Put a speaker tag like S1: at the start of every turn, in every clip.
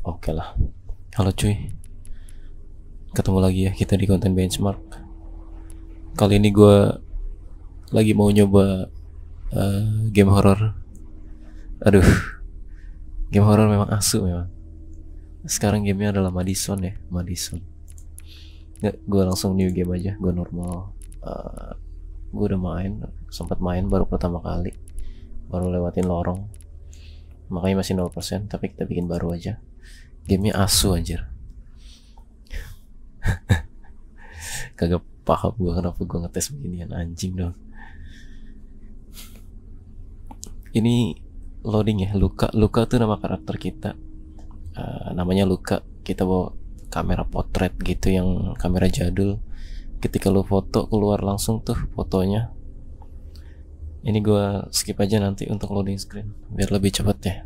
S1: Oke lah. Halo cuy. Ketemu lagi ya kita di konten benchmark. Kali ini gue lagi mau nyoba uh, game horror. Aduh. Game horror memang asu memang. Sekarang gamenya adalah Madison ya, Madison. Nggak, gue langsung new game aja, gue normal. Uh, gue udah main, sempat main baru pertama kali, baru lewatin lorong. Makanya masih 0%, tapi kita bikin baru aja gamenya asu anjir. Kagak paham gue kenapa gue ngetes beginian anjing dong. Ini loading ya Luka. Luka tuh nama karakter kita. Uh, namanya Luka. Kita bawa kamera potret gitu yang kamera jadul. Ketika lu foto keluar langsung tuh fotonya. Ini gue skip aja nanti untuk loading screen biar lebih cepet ya.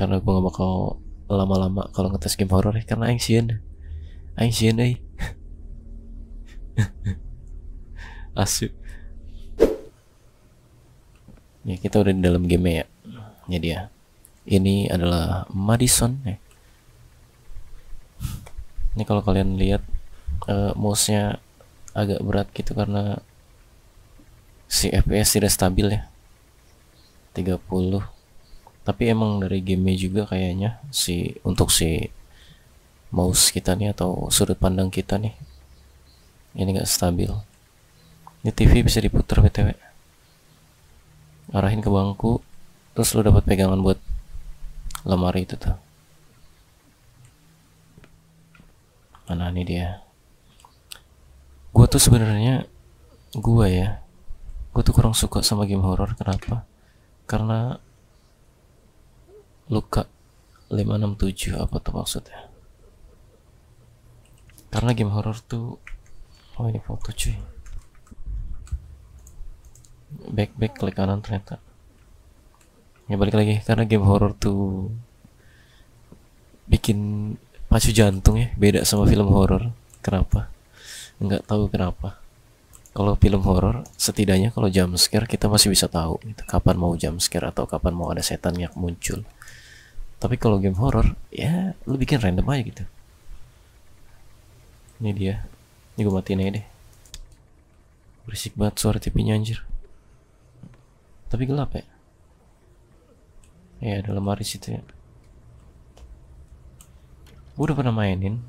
S1: Karena gue gak bakal lama-lama kalau ngetes game horror ya karena aing sieun. Euy. Asu. Ya kita udah di dalam game ya. Ya dia. Ini adalah Madison ya. Ini kalau kalian lihat uh, mouse-nya agak berat gitu karena si FPS tidak stabil ya. 30 tapi emang dari gamenya juga kayaknya si untuk si mouse kita nih atau sudut pandang kita nih ini gak stabil. Ini TV bisa diputar btw arahin ke bangku terus lo dapat pegangan buat lemari itu tuh. Mana nih dia? Gue tuh sebenarnya gue ya gue tuh kurang suka sama game horror. Kenapa? Karena luka 567 apa tuh maksudnya? Karena game horror tuh oh ini foto cuy. Back back klik kanan ternyata. Ya balik lagi karena game horror tuh bikin pacu jantung ya beda sama film horror. Kenapa? Nggak tahu kenapa. Kalau film horror setidaknya kalau jump scare kita masih bisa tahu gitu, kapan mau jump scare atau kapan mau ada setan yang muncul tapi kalau game horror ya lu bikin random aja gitu. Ini dia. Ini gue matiin aja deh. Berisik banget suara TV-nya anjir. Tapi gelap ya? Ya ada lemari situ ya. Gue udah pernah mainin.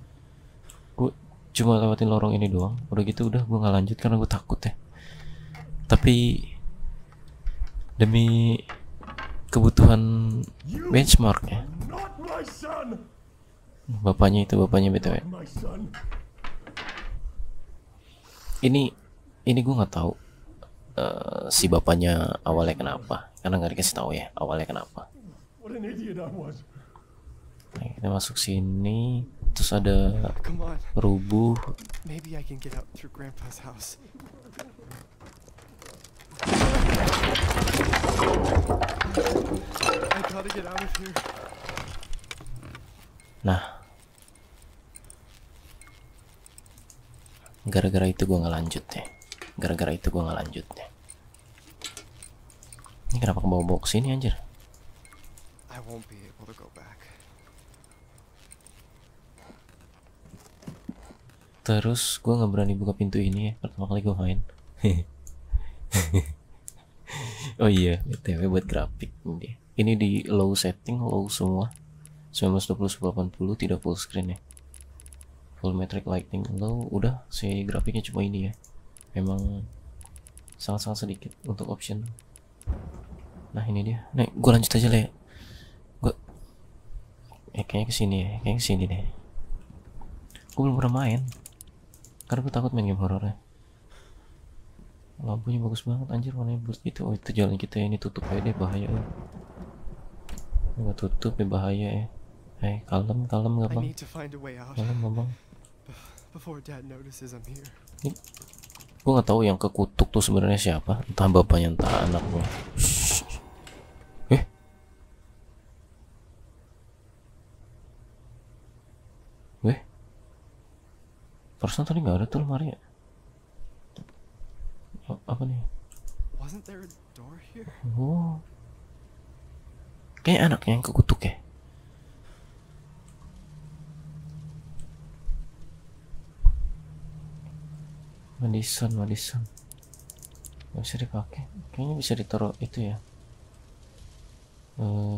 S1: Gue cuma lewatin lorong ini doang. Udah gitu udah gue nggak lanjut karena gue takut ya. Tapi demi kebutuhan benchmark ya. Bapaknya itu bapaknya btw ini ini gue nggak tahu uh, si bapaknya awalnya kenapa. Karena nggak dikasih tahu ya awalnya kenapa. Nah, kita masuk sini terus ada rubuh Nah, gara-gara itu gue nggak lanjut ya. Gara-gara itu gue nggak lanjut ya. Ini kenapa ke bawa-bawa sini anjir? Terus gue nggak berani buka pintu ini ya pertama kali gue main. oh iya. Btw buat grafik ini ini di low setting low semua. 1920 1080 tidak full screen ya full metric lighting. Low udah si grafiknya cuma ini ya. Memang sangat-sangat sedikit untuk option. Nah ini dia. Nih gue lanjut aja lah ya. Gue eh, kayaknya ke sini ya. Kayaknya ke sini deh. Gue belum pernah main. Karena gue takut main game horror ya lampunya bagus banget anjir warnanya boost gitu oh itu jalan kita ini tutup aja deh bahaya ya nggak tutup ya bahaya ya eh kalem kalem nggak bang? kalem bang? Ini gue nggak tahu yang kekutuk tuh sebenarnya siapa. Entah bapaknya entah anak gue eh. Eh. Perasaan tadi nggak ada tuh lemari ya apa nih? Oh. Kayak anaknya yang kekutuk ya? Madison, Madison. Gak bisa dipakai. Kayaknya bisa ditaruh itu ya. Uh.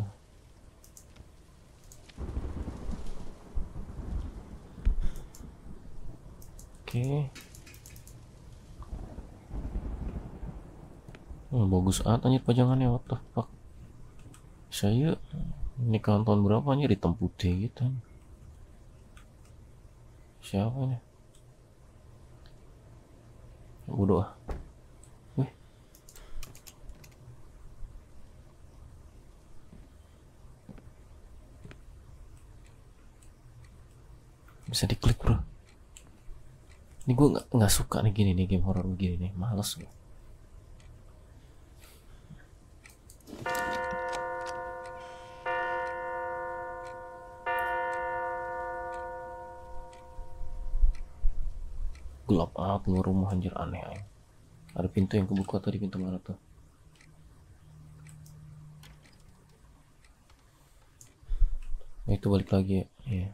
S1: Oke. okay. Oh, bagus amat anjir pajangannya what the fuck. Saya ini tahun berapa anjir hitam putih gitu. Siapa ini? Bodoh ah. Wih. bisa diklik bro. Ini gue nggak suka nih gini nih game horror begini nih. Males gue gelap banget luar rumah anjir aneh aneh ada pintu yang kebuka tadi pintu mana tuh? Nah, itu balik lagi ya? Iya.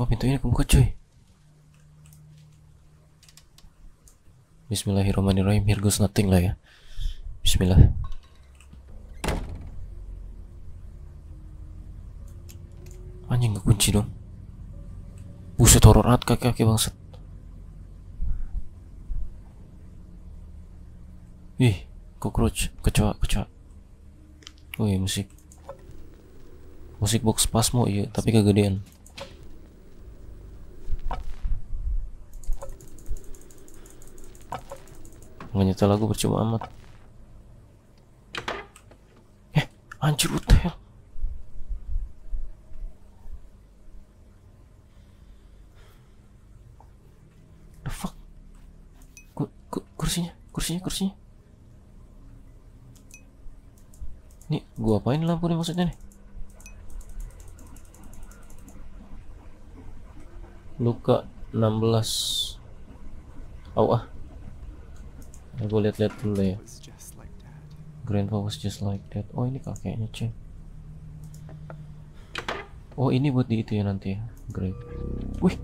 S1: Oh pintu ini kebuka cuy. Bismillahirrahmanirrahim. Here goes nothing lah ya. Bismillah. Anjing kunci dong Buset horor banget kaki-kaki bangsat. Ih, cockroach, kecoa, kecoa. Oh iya musik. Musik box Pasmo iya, tapi kegedean. Nggak nyetel lagu percuma amat. Eh, anjir what the hell? The fuck? Ku- ku- kursinya, kursinya. Nih, gua apain lampu nih maksudnya nih? Luka 16 Au ah ya, Gue liat-liat dulu ya. Grandpa was just like that Oh ini kakeknya cuy Oh ini buat di itu ya nanti ya Great Wih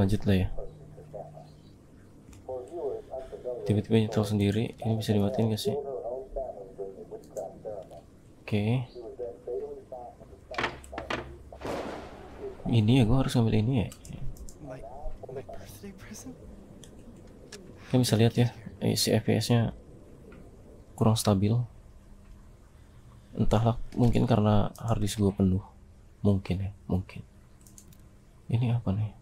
S1: lanjut lah ya Tiba-tiba nyetel sendiri Ini bisa dimatiin gak sih Oke Ini ya gue harus ngambil ini ya? Kalian bisa lihat ya, eh, si FPS-nya kurang stabil. Entahlah, mungkin karena harddisk gue penuh. Mungkin ya, mungkin. Ini apa nih?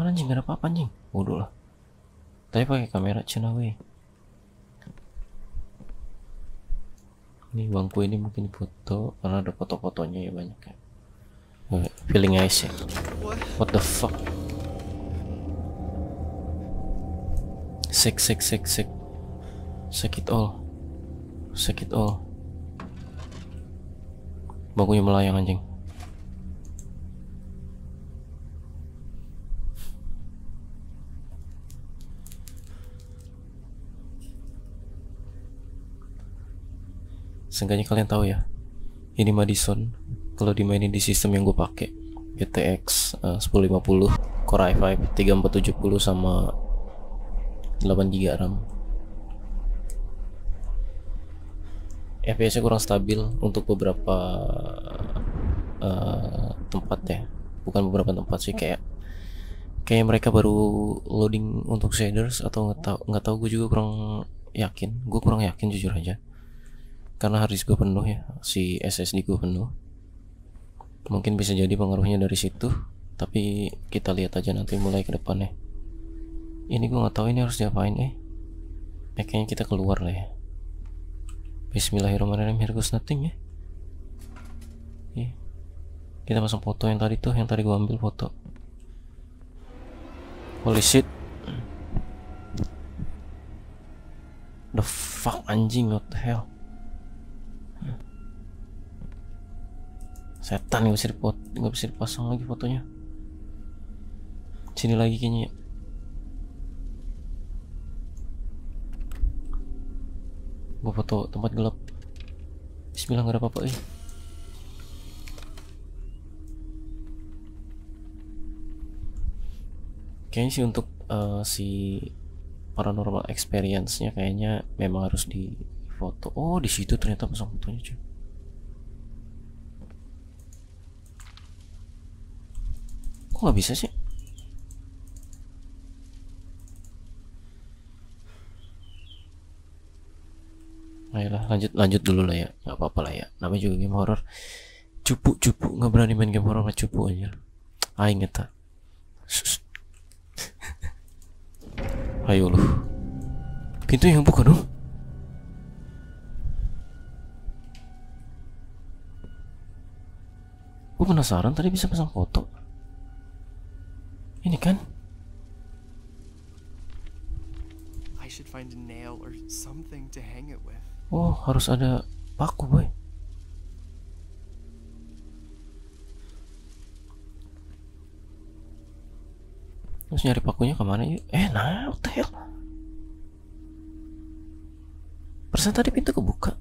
S1: Mana anjing, gak ada apa-apa anjing. Bodoh lah. Tapi pakai kamera China weh. Ini bangku ini mungkin foto karena ada foto-fotonya ya banyak ya. Wih, Feeling ice ya.
S2: What?
S1: What the fuck? Sick, sick, sick, sick. Sick it all. Sick it all. Bangkunya melayang anjing. Seenggaknya kalian tahu ya. Ini Madison kalau dimainin di sistem yang gue pakai GTX eh, 1050 Core i5 3470 sama 8 GB RAM. FPS-nya kurang stabil untuk beberapa eh, tempat ya. Bukan beberapa tempat sih kayak kayak mereka baru loading untuk shaders atau nggak tahu nggak tahu gue juga kurang yakin. Gue kurang yakin jujur aja karena harddisk gue penuh ya si SSD gue penuh. Mungkin bisa jadi pengaruhnya dari situ tapi kita lihat aja nanti mulai ke depannya. Ini gue nggak tahu ini harus diapain eh. Eh kayaknya kita keluar lah ya. Bismillahirrahmanirrahim. Here goes nothing ya kita pasang foto yang tadi tuh yang tadi gue ambil foto. Holy shit. The fuck anjing what the hell setan nggak bisa dipot nggak bisa dipasang lagi fotonya Sini lagi kayaknya. ya. Gua foto tempat gelap. Bismillah nggak ada apa-apa eh. Kayaknya sih untuk eh, si paranormal experience-nya kayaknya memang harus di foto. Oh, di situ ternyata pasang fotonya cuy. Kok nggak bisa sih? Ayolah lanjut lanjut dulu lah ya. Nggak apa-apa lah ya. Namanya juga game horror. Cupu cupu nggak berani main game horror sama cupu aja aing eta Sus. ayo lu pintu yang buka dong. Gue penasaran tadi bisa pasang foto ini kan?
S2: I should find a nail or something to hang it with.
S1: oh harus ada paku boy. Terus nyari pakunya ke mana yuk? Eh nah hell persen tadi pintu kebuka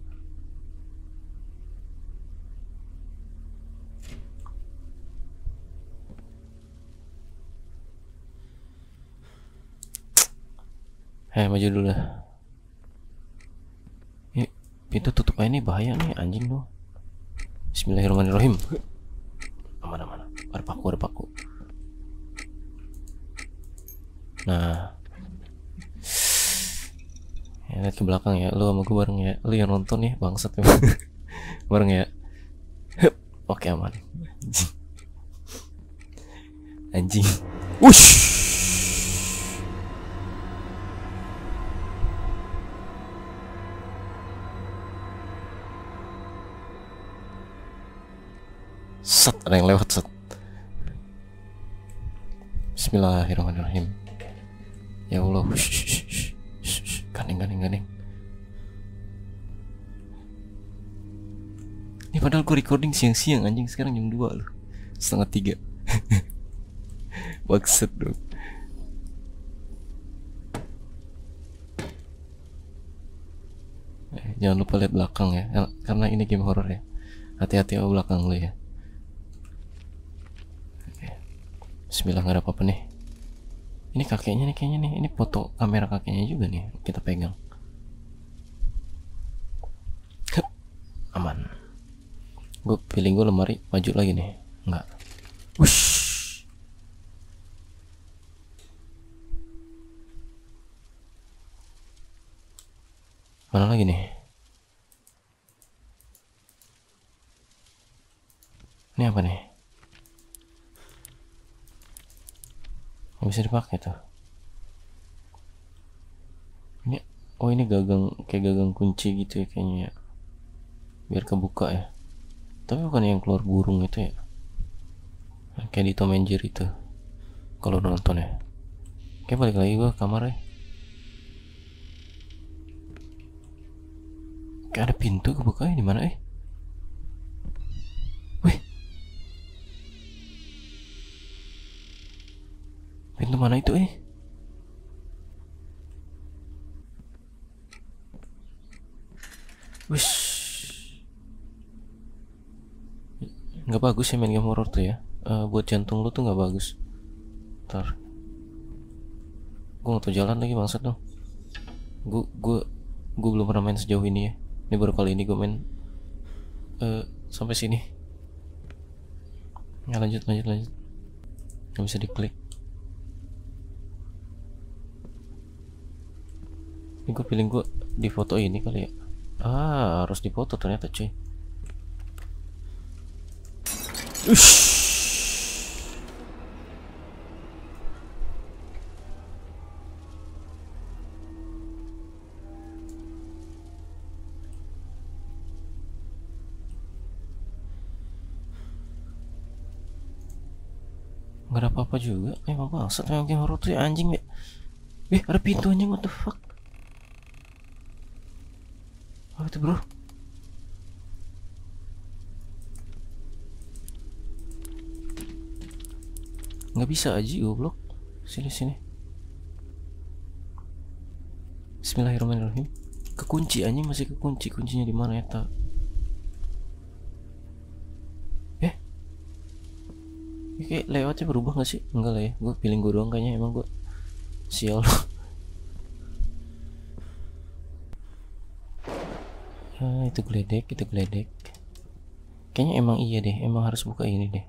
S1: Eh maju dulu dah Ini pintu tutup aja nih bahaya nih anjing lu. Bismillahirrahmanirrahim. Aman aman Ada paku ada paku. Nah. Ya, Lihat ke belakang ya. Lu sama gue bareng ya. Lu yang nonton nih bangsat. Bareng ya. Oke aman. Anjing. Anjing ada yang lewat set Bismillahirrahmanirrahim. Ya Allah. Ganing ganing ganing. Ini padahal gue recording siang-siang anjing. Sekarang jam 2 loh. Setengah tiga. Maksud dong Jangan lupa lihat belakang ya. Karena ini game horror ya. Hati-hati sama belakang lu ya Bismillah nggak ada apa-apa nih. Ini kakeknya nih kayaknya nih. Ini foto kamera kakeknya juga nih. Kita pegang. Aman. Gue feeling gue lemari maju lagi nih. Enggak. Wush. Mana lagi nih? Ini apa nih? Nggak bisa dipakai tuh. Ini oh ini gagang kayak gagang kunci gitu ya kayaknya ya. Biar kebuka ya. Tapi bukan yang keluar burung itu ya. Kayak di Tom and Jerry itu. Kalau nonton ya. Oke balik lagi gua ke kamar ya. Kayak ada pintu kebuka ya di mana eh Pintu mana itu eh? Wish. Nggak bagus ya main game horror tuh ya. Eh, buat jantung lu tuh nggak bagus. Ntar. Gue nggak tau jalan lagi bangsat dong. Gue gue gue belum pernah main sejauh ini ya. Ini baru kali ini gue main eh sampai sini. Ya lanjut lanjut lanjut. Gak bisa diklik. Ini gue feeling gue di foto ini kali ya. Ah, harus dipoto ternyata cuy. Ush. Gak ada apa-apa juga Emang bangsat memang game horror tuh ya anjing ya Eh ada pintu anjing what the fuck Itu bro. Nggak bisa aja goblok. Sini sini. Bismillahirrahmanirrahim. Kekunci anjing masih kekunci. Kuncinya di mana ya eh? Ini kayak layoutnya berubah gak sih? Enggak lah ya. Gue pilih gue doang kayaknya. Emang gue sial ah, itu geledek itu geledek. Kayaknya emang iya deh emang harus buka ini deh.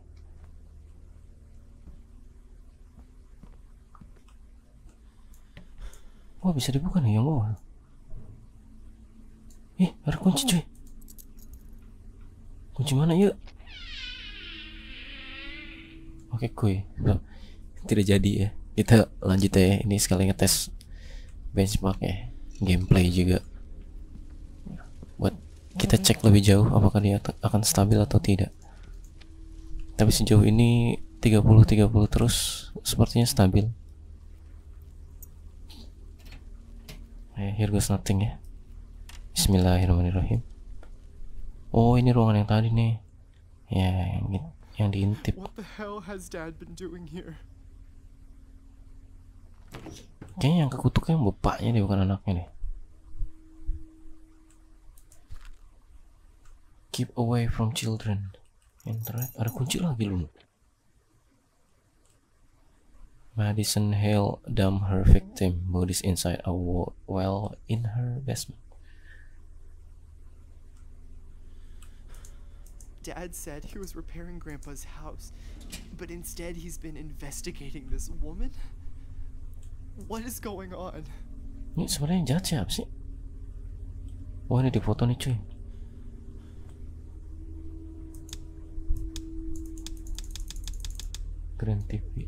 S1: Oh bisa dibuka nih yang bawah. Ih ada kunci cuy. Kunci mana yuk? Oke kuy. Loh, Tidak jadi ya. Kita lanjut ya Ini sekali ngetes Benchmark ya. Gameplay juga kita cek lebih jauh Apakah dia akan stabil atau tidak Tapi sejauh ini 30-30 terus Sepertinya stabil Eh, here goes nothing ya. Bismillahirrahmanirrahim. Oh, ini ruangan yang tadi nih. Ya, yang, yang diintip. Kayaknya yang kekutuknya bapaknya deh, bukan anaknya deh. Keep away from children. Internet. Ada kunci lagi lu. Madison Hale dump her victim bodies inside a well in her basement.
S2: Dad said he was repairing Grandpa's house, but instead he's been investigating this woman? What is going on?
S1: Ini sebenarnya jahat siapa sih? Wah ini di foto nih cuy. Grand TV.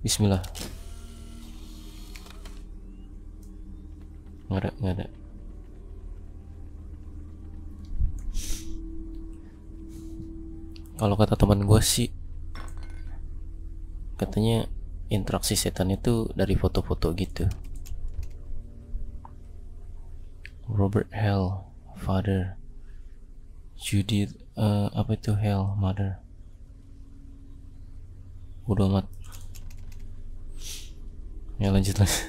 S1: Bismillah. Nggak ada. Kalau kata teman gue sih, katanya interaksi setan itu dari foto-foto gitu. Robert Hell, father. Judith, eh, apa itu Hell, mother. Udah amat. Ya lanjut lanjut.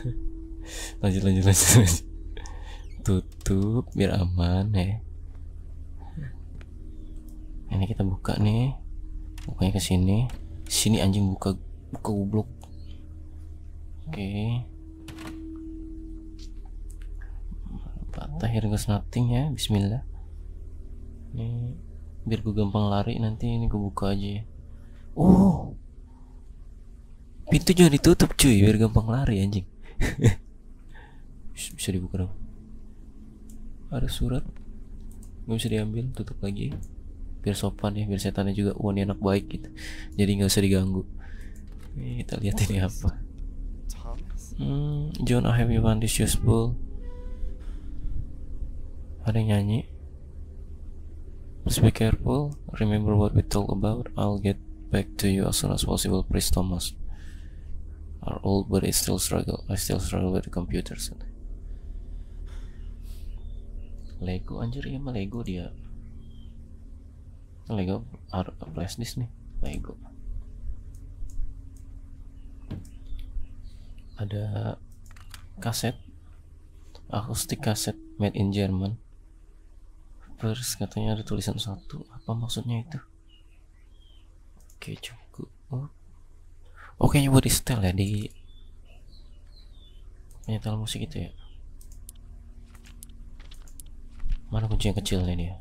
S1: lanjut lanjut lanjut. lanjut. Tutup biar aman ya. Ini kita buka nih. Bukanya ke sini. Sini anjing buka buka goblok. Oke. Here goes nothing ya. Bismillah. Ini biar gue gampang lari nanti ini gue buka aja ya. Oh. Pintu jangan ditutup cuy biar gampang lari anjing. Bisa dibuka dong. Ada surat. Nggak bisa diambil, tutup lagi. Biar sopan ya, biar setannya juga wah ini anak baik gitu. Jadi nggak usah diganggu. Nih, kita lihat ini apa. Hmm, John, I have you found this useful? Ada yang nyanyi. Please be careful. Remember what we talked about. I'll get back to you as soon as possible. Please, Thomas. Our old but I still struggle. I still struggle with the computers. Lego anjir ya mah Lego dia. Lego ar- flash disk nih. Lego. Ada kaset akustik kaset made in German First katanya ada tulisan satu apa maksudnya itu oke cukup oh oh kayaknya buat di setel ya di penyetel musik itu ya. Mana kunci yang kecilnya dia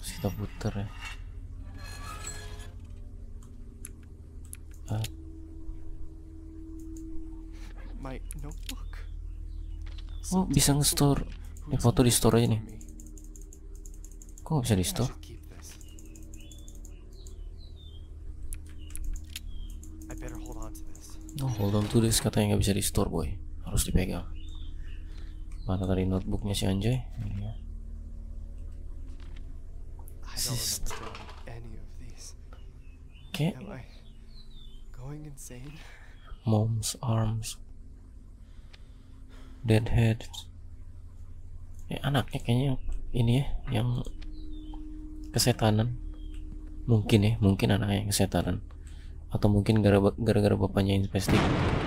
S1: Terus kita puter ya. Ah,
S2: My notebook?
S1: oh bisa nge-store. Ini foto di store aja nih. Kok bisa di store
S2: should keep this. I better hold on to this.
S1: Oh, hold on to this katanya nggak bisa di store boy, harus dipegang. Mana tadi notebooknya si Anjay? Ini ya.
S2: I don't remember drawing any of these.
S1: Oke,
S2: insane?
S1: mom's arms, dead head. Ya anaknya kayaknya yang ini ya, yang kesetanan. mungkin ya mungkin anaknya yang kesetanan atau mungkin gara- gara-gara bapaknya investig.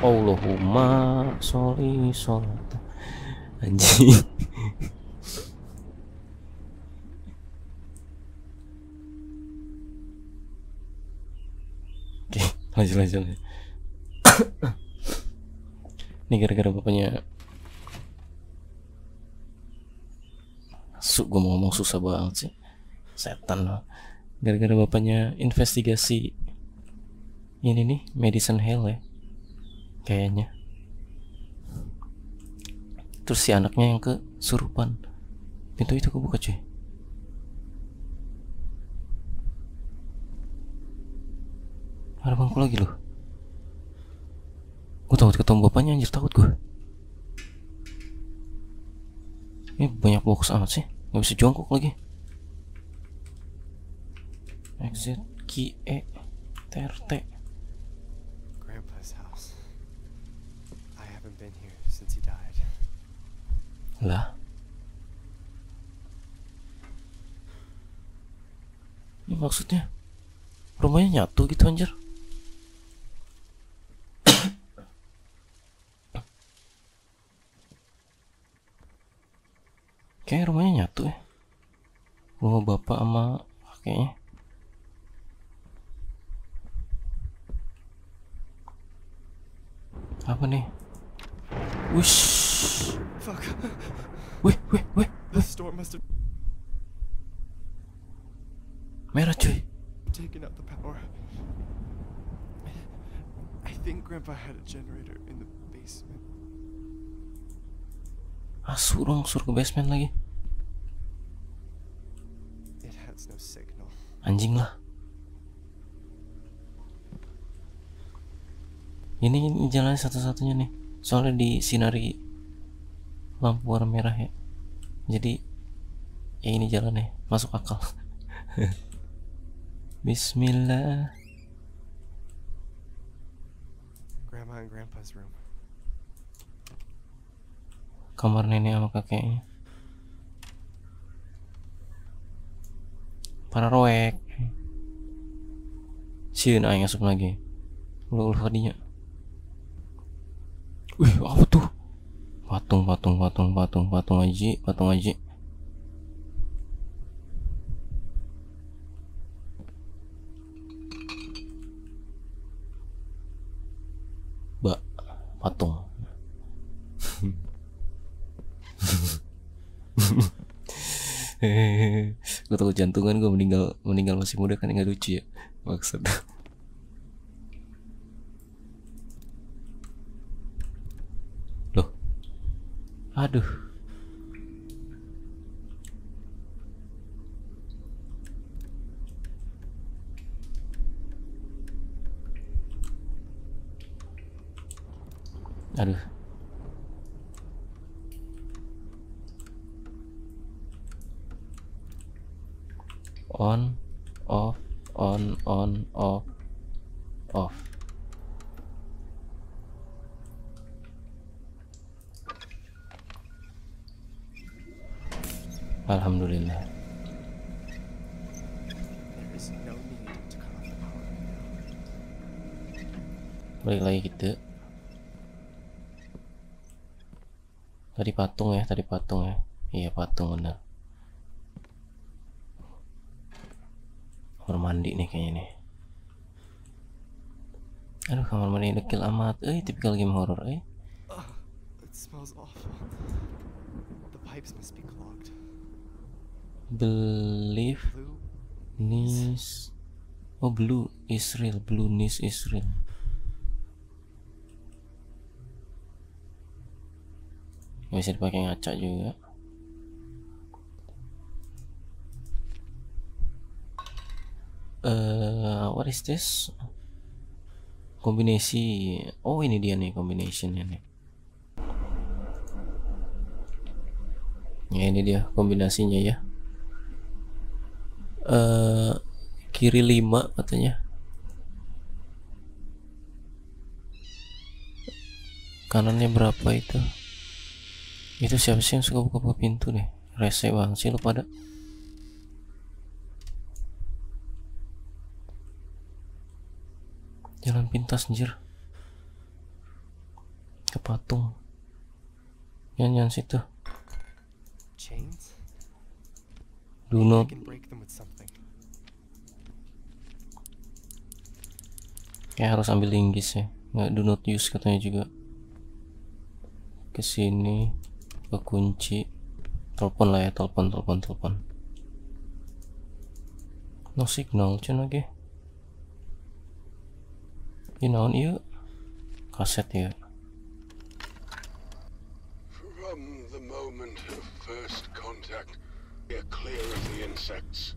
S1: Allahumma sholli sholat. Anjing. Oke lanjut lanjut ini gara-gara bapaknya. Su gue mau ngomong susah banget sih. Setan gara-gara bapaknya investigasi ini nih medicine hell ya kayaknya. Terus si anaknya yang kesurupan. Pintu itu kebuka cuy. Ada bangku lagi loh. Gue takut ketemu bapaknya anjir takut gue ini banyak box amat sih. Nggak bisa jongkok lagi. Exit key e TRT
S2: Grandpa's house. I haven't been here since he died.
S1: Lah. Ini maksudnya? Rumahnya nyatu gitu anjir kayak rumahnya nyatu ya rumah bapak sama kakeknya apa nih Wish.
S2: Fuck.
S1: Wih, wih, wih.
S2: The storm must have
S1: Merah cuy.
S2: taken out the power. I think Grandpa had a generator in the basement.
S1: Ah, suruh suruh ke basement lagi. Anjing lah. Ini, ini jalan satu-satunya nih. Soalnya di sinari lampu warna merah ya. Jadi ya ini jalannya masuk akal. Bismillah.
S2: Grandma and Grandpa's room.
S1: Kamar nenek sama kakeknya. Para roek. Sieun aing asup lagi. Ulah ulah tadinya. Wih, apa tuh? Patung, patung, patung, patung, patung aji, patung aji. Mbak, patung. gue takut jantungan gue meninggal meninggal masih muda kan nggak lucu ya maksud. Loh. Aduh. Aduh on off on on off off. Alhamdulillah. Balik lagi gitu tadi patung ya tadi patung ya. Iya patung bener kamar mandi nih kayaknya nih. Aduh kamar mandi dekil amat. Eh tipikal game horror eh.
S2: Ugh, it smells awful. The pipes must be clogged.
S1: believe Nis Oh blue Israel Blue Nis Israel Bisa dipakai ngaca juga Eh, what is this? Kombinasi. Oh ini dia nih kombinasinya nih. Ya ini dia kombinasinya ya. Eh kiri 5 katanya. Kanannya berapa itu? Itu siapa sih yang suka buka-buka pintu deh rese banget sih lu pada jalan pintas anjir. Ke patung. Jangan jangan situ.
S2: Chains?
S1: do not. Kayak harus ambil linggis ya. Nggak do not use katanya juga. Ke sini ke kunci. Telepon lah ya telepon telepon telepon. No signal cun lagi ini naon iya kaset ya
S3: From the moment of first contact, we're clear of the insects.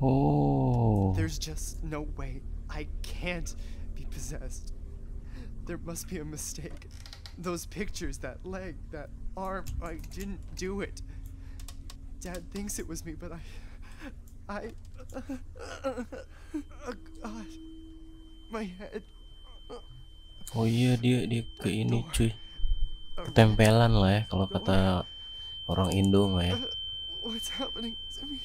S1: oh
S2: There's just no way. I can't be possessed. There must be a mistake. Those pictures, that leg, that arm, I didn't do it. Dad thinks it was me, but I. I. Oh, God. My head.
S1: oh iya dia dia ke ini cuy
S2: A
S1: ketempelan lah ya kalau kata orang Indo mah ya
S2: red- What's happening to me?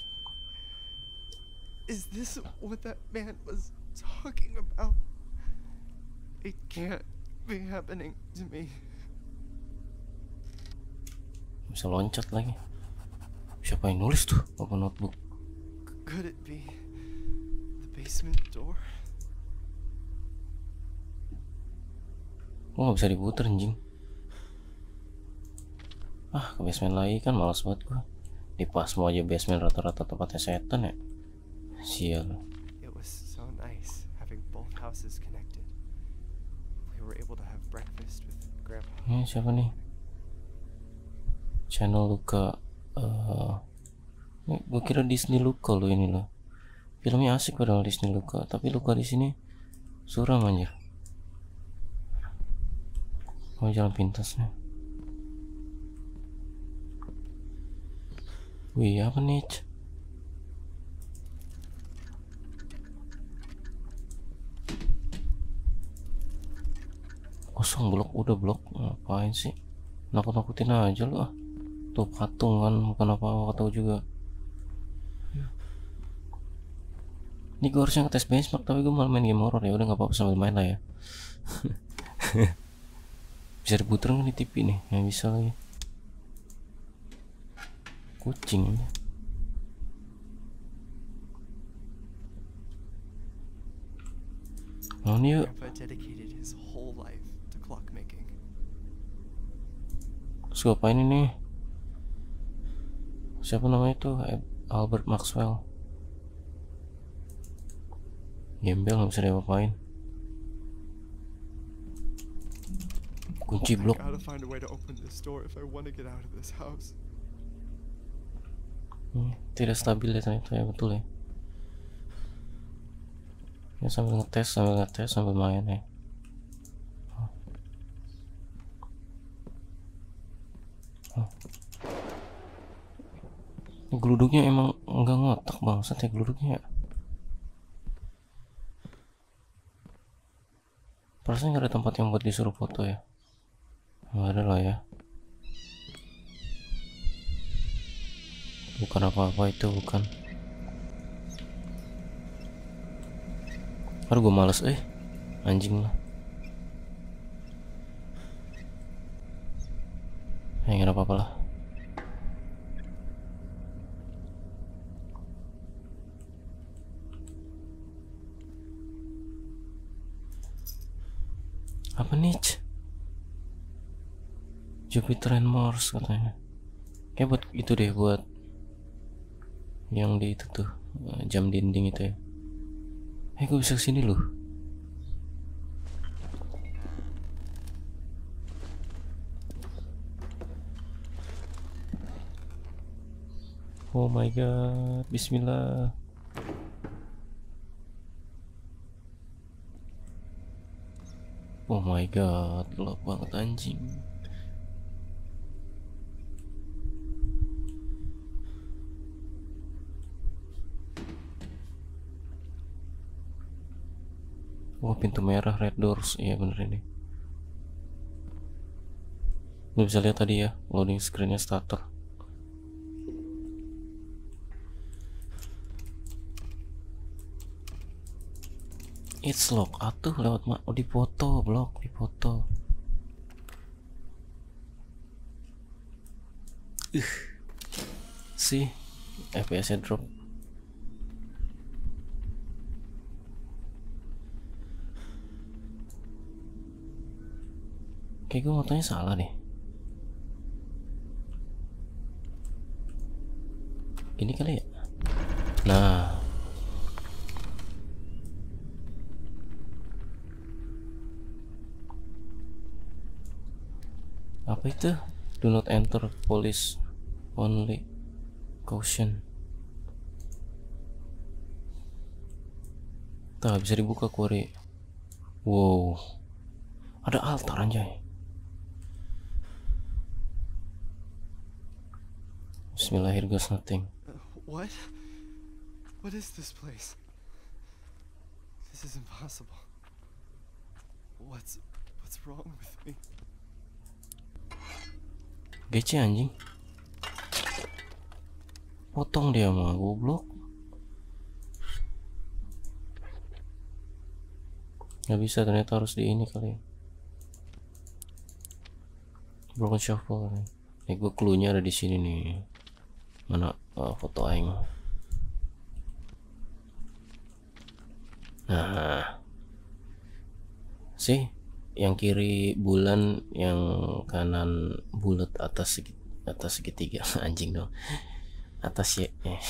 S2: Is this what that man was talking about? It can't be happening to me.
S1: bisa loncat lagi siapa yang nulis tuh apa notebook
S2: Could it be the basement door?
S1: Nggak bisa diputer anjing ah ke basement lagi kan malas banget gua di pas mau aja basement rata-rata tempatnya setan ya sial
S2: It was so nice having both houses connected. We were able to have breakfast with Grandpa.
S1: ini siapa nih channel Luka eh gua kira Disney Luka lo ini loh. Filmnya asik padahal Disney Luka tapi Luka di sini suram anjir. Oh jalan pintasnya wih apa nih kosong blok udah blok. Ngapain sih? Nakut-nakutin aja lu ah. Tuh patung kan bukan apa-apa tahu juga ini gue harusnya ngetes benchmark tapi gue malah main game horror ya udah nggak apa-apa sambil main lah ya bisa diputer nggak di TV nih nggak bisa lagi kucing Oh ini yuk. Terus ngapain ini? Siapa namanya itu? Albert Maxwell. Gembel nggak bisa diapa-apain. Kunci blok. Hmm, tidak stabil ya ternyata ya betul ya. Ya sambil ngetes, sambil ngetes, sambil main ya. Oh. Geluduknya emang enggak ngotak bangsat ya geluduknya ya. Perasaan nggak ada tempat yang buat disuruh foto ya. Nggak ada lah ya. Bukan apa-apa itu bukan. Aduh gue males eh Anjing lah Ya nggak apa-apa lah Apa nih? C? Jupiter and Mars katanya. Kayak buat itu deh buat Yang di itu tuh eh, Jam dinding itu ya. Eh gue bisa ke sini loh? Oh my god Bismillah. Oh my god Gelap banget anjing Wah pintu merah red doors Iya bener ini Lu bisa lihat tadi ya Loading screennya starter It's lock atuh lewat ma oh, di foto blok di foto. Uh. Sih FPS-nya drop. Kayak gue motonya salah deh. Ini kali ya? Nah, apa itu? Do not enter police only. Caution. Tak bisa dibuka query. Wow. Ada altar anjay Bismillah here goes nothing
S2: what? What is this place? This is impossible. What's what's wrong with me?
S1: Gece anjing Potong dia mah goblok Gak bisa ternyata harus di ini kali Broken shuffle Nih gue clue-nya ada di sini nih Mana? Oh, foto aing. Nah. Sih yang kiri bulan yang kanan bulat atas segi, atas segitiga. Anjing dong. Atas ya eh.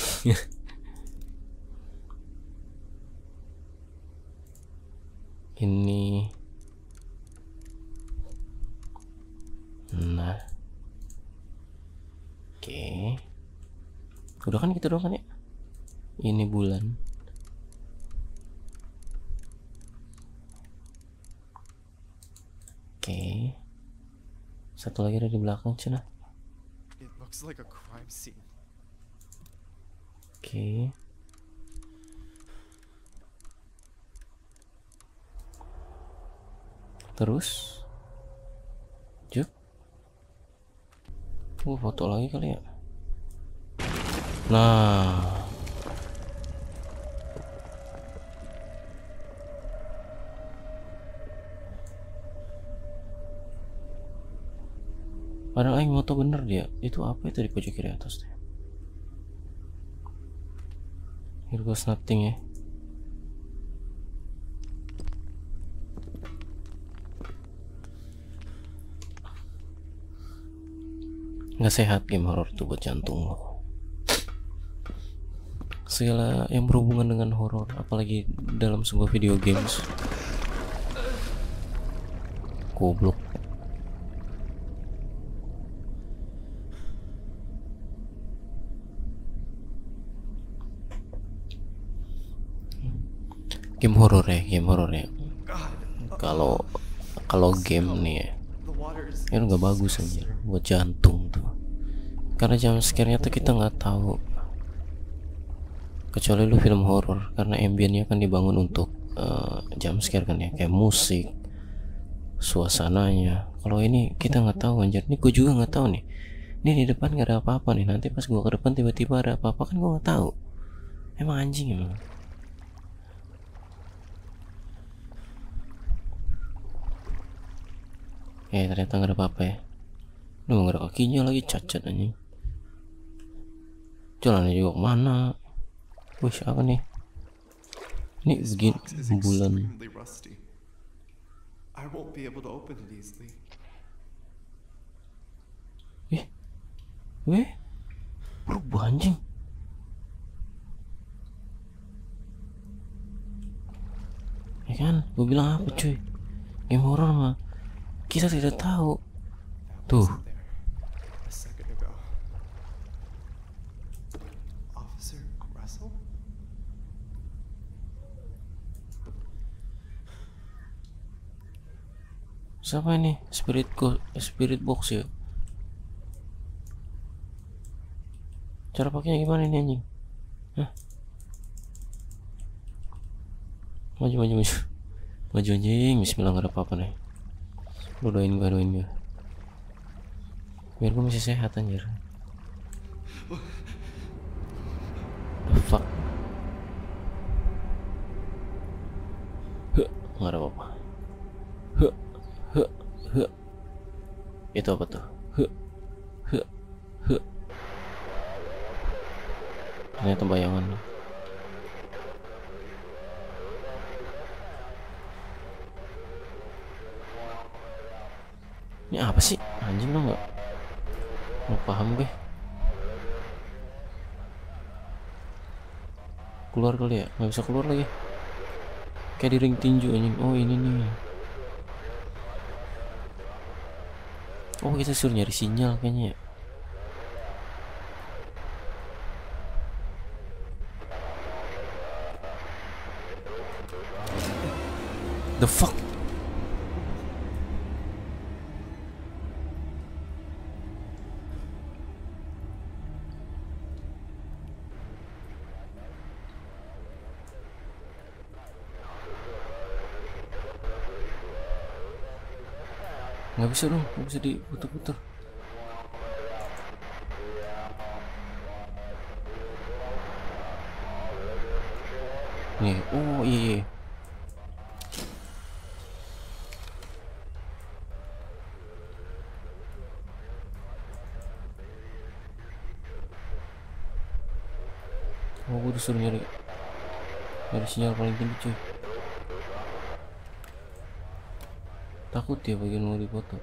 S1: ini. Nah. Oke udah kan gitu doang kan ya ini bulan Oke. Satu lagi ada di belakang cina.
S2: Like.
S1: Oke. Terus Juk Uh foto lagi kali ya Nah Padahal aing moto bener dia. Itu apa itu di pojok kiri atas tuh? Here goes nothing ya. Nggak sehat game horror tuh buat jantung lo. Segala yang berhubungan dengan horor, apalagi dalam sebuah video games. Goblok. game horor ya game horor ya kalau kalau game nih ya itu nggak bagus aja buat jantung tuh karena jam scare tuh kita nggak tahu kecuali lu film horor karena ambientnya kan dibangun untuk uh, jump scare kan ya kayak musik suasananya. Kalau ini kita nggak tahu anjir. Ini gue juga nggak tahu nih. Ini di depan nggak ada apa-apa nih. Nanti pas gua ke depan tiba-tiba ada apa-apa kan gua nggak tahu. Emang anjing emang. Eh ternyata nggak ada apa-apa ya. Duh nggak ada kakinya lagi cacat anjing. Jalannya juga ke mana Wih apa nih? Ini
S2: is
S1: bulan.
S2: extremely rusty. I won't be able to open it easily.
S1: Ih Weh. Berubah anjing. Ya kan? Gue bilang apa cuy? Game horror mah. Kita tidak tahu. Tuh. Siapa ini? Spirit go Spirit box ya? Cara pakainya gimana ini anjing? Hah? Maju maju maju. Maju anjing, bismillah gak ada apa-apa nih. Lu doain gua, doain gua. Biar gua masih sehat anjir. The fuck. nggak ada apa-apa Huh, huh, huh. Itu apa tuh? Huh, huh, huh. ternyata bayangan ini apa sih? Anjing lo nggak nggak paham gue. Keluar kali ya? Nggak bisa keluar lagi. Kayak di ring tinju anjing. Oh ini nih oh kita suruh nyari sinyal kayaknya ya. The fuck nggak bisa dong nggak bisa diputar-putar nih oh iya iya. Oh gue disuruh nyari nyari sinyal paling tinggi cuy takut ya bagian mau dipoto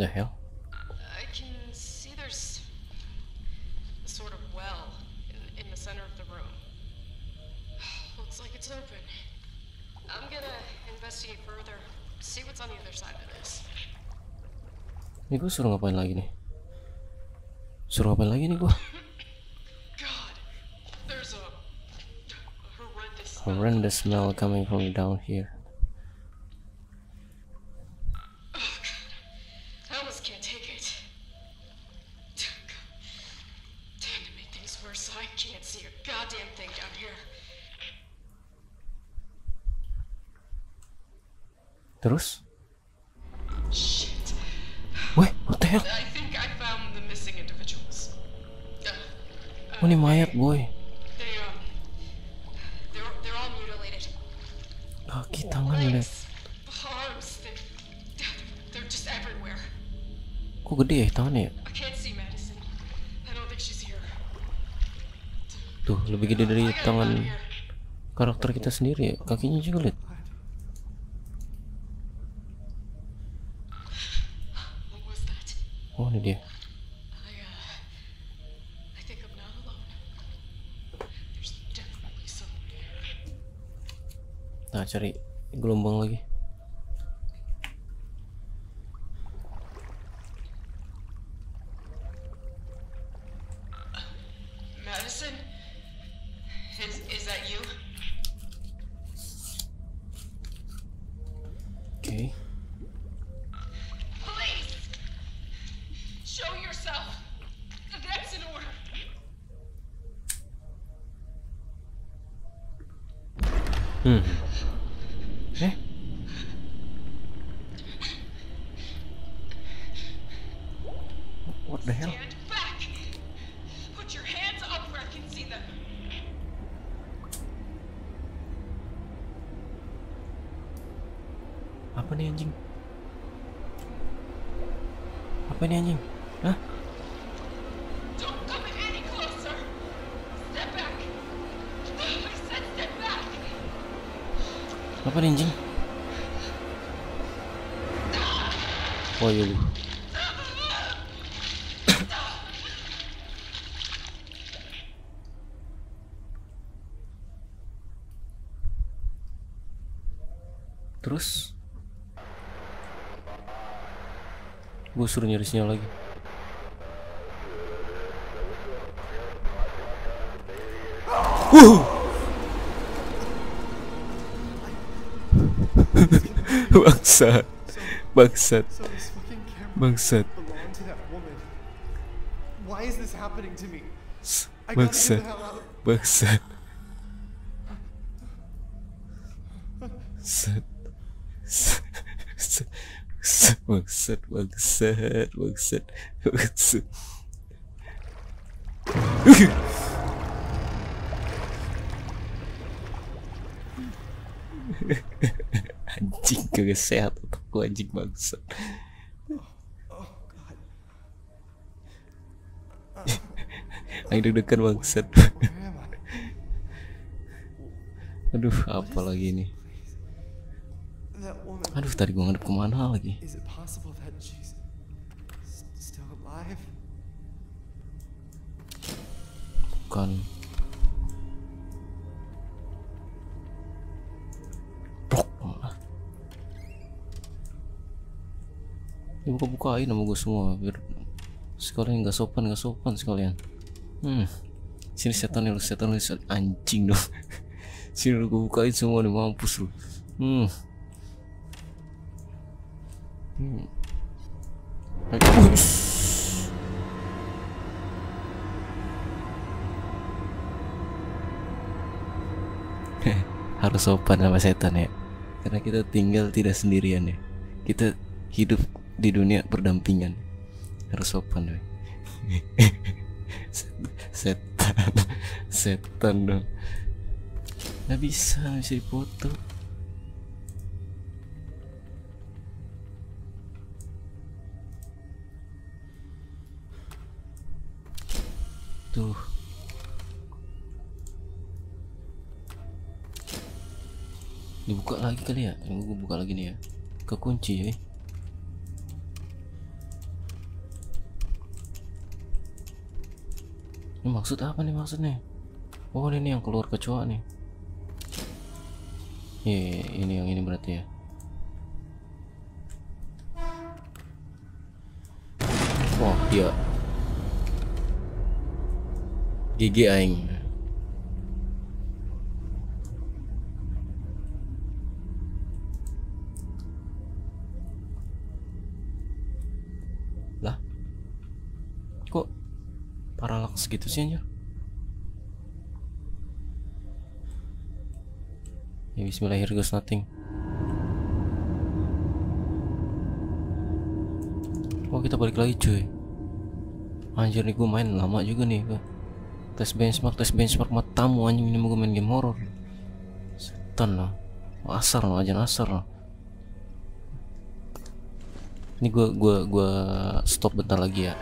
S1: The hell?
S4: I can see there's a sort of well in, in the center of the room. Looks like it's open. I'm gonna investigate further, see what's on the other side of this.
S1: Ini gue suruh ngapain lagi nih? Suruh ngapain lagi nih gue?
S4: God, there's a, a horrendous.
S1: Horrendous smell coming from down here. Sendiri ya. Kakinya juga
S4: that?
S1: Oh, ini dia.
S4: I, uh,
S1: Hmm. Eh? What the hell?
S4: Stand back! Put your hands up where I can see them!
S1: Apa nih anjing? Apa ini anjing? Hah?
S4: Don't come any closer! Step back! I said step back!
S1: Apa nih anjing? Oh iya lu. terus gue suruh nyari sinyal lagi Wuh. bangsat bangsat bangsat bangsat bangsat Set. Set. Set. Bangsat, bangsat, bangsat, bangsat. anjing kagak sehat gua anjing bangsat. Lagi deg-degan bangsat. Aduh, apa lagi ini? Aduh, tadi gua ngadep
S2: ke mana lagi?
S1: Bukan. Buka-bukain nama gue semua biar sekalian nggak sopan nggak sopan sekalian. Hmm. Sini setan lu setan lu setan. anjing dong. Sini lu gue bukain semua nih mampus lu. Hmm. Harus sopan sama setan ya. Karena kita tinggal tidak sendirian ya. Kita hidup di dunia berdampingan. Harus sopan ya setan. Setan dong. Nggak bisa nggak bisa dibuka lagi kali ya? Yang gue buka lagi nih ya. Kekunci ya ini maksud apa nih maksudnya? Oh ini yang keluar kecoa nih. Iya, ini yang ini berarti ya. Oh iya. Gigi aing lah kok paralaks gitu sih anjir. Ya bismillah here goes nothing oh kita balik lagi cuy. Anjir nih gue main lama juga nih gua. tes benchmark tes benchmark matamu anjing. Ini mau main game horror. Setan lah. Asar lah ajan asar lah. Ini gua gua gua stop bentar lagi ya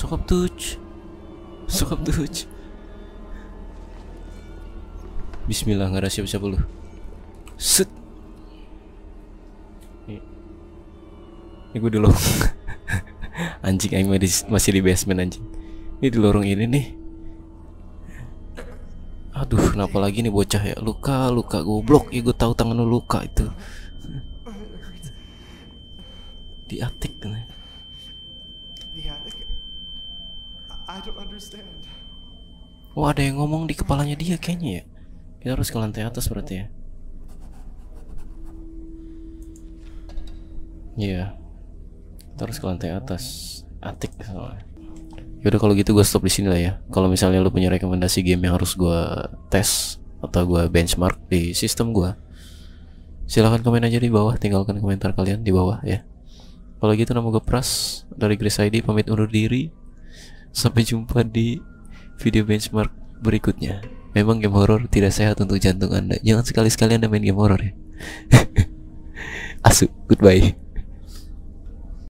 S1: Sokap tuj. Sokap tuj. Bismillah nggak ada siapa-siapa lu. Set. Ini, gue di lorong. Anjing aing masih- di basement anjing. Ini di lorong ini nih. Aduh kenapa lagi nih bocah ya? Luka luka goblok. Ya gue tahu tangan lu luka itu. Di atik kan ya.
S2: The attic? I.
S1: Oh ada yang ngomong di kepalanya dia kayaknya ya. Kita harus ke lantai atas berarti ya. Iya. Kita harus ke lantai atas. Atik soalnya. Yaudah kalau gitu gue stop di sini lah ya. Kalau misalnya lu punya rekomendasi game yang harus gue tes Atau gue benchmark di sistem gue Silahkan komen aja di bawah. Tinggalkan komentar kalian di bawah ya. Kalau gitu nama gue Pras. Dari Grace ID pamit undur diri Sampai jumpa di video benchmark berikutnya. Memang game horror tidak sehat untuk jantung Anda. Jangan sekali-sekali Anda main game horror ya. Asu, goodbye.